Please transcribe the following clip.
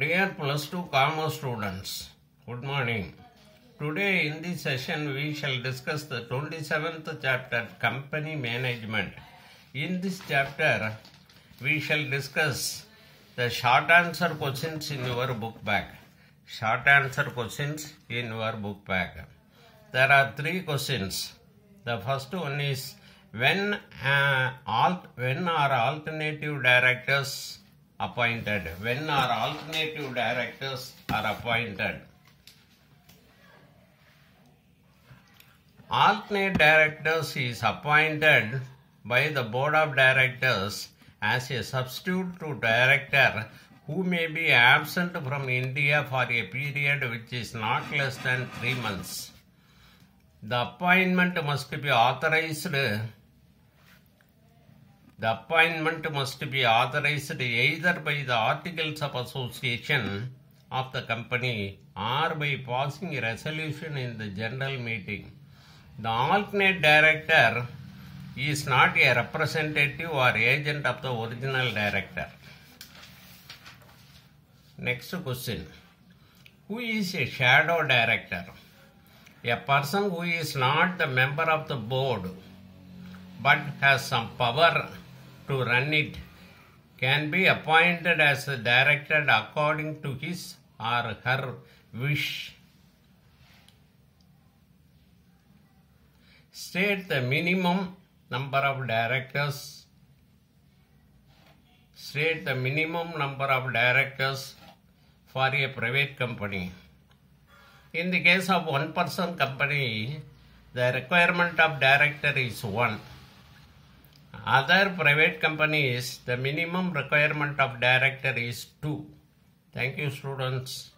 Dear plus two commerce students, good morning. Today in this session we shall discuss the 27th chapter company management. In this chapter we shall discuss the short answer questions in your book bag. Short answer questions in your book bag. There are three questions. The first one is when uh, alt, when are alternative directors appointed? When are alternative directors are appointed? Alternate directors is appointed by the board of directors as a substitute to director who may be absent from India for a period which is not less than three months. The appointment must be authorized. The appointment must be authorized either by the Articles of Association of the company or by passing a resolution in the general meeting. The alternate director is not a representative or agent of the original director. Next question. Who is a shadow director? A person who is not the member of the board but has some power to run it can be appointed as a director according to his or her wish. State the minimum number of directors. State the minimum number of directors for a private company. In the case of one person company, the requirement of director is one. Other private companies, the minimum requirement of director is two. Thank you, students.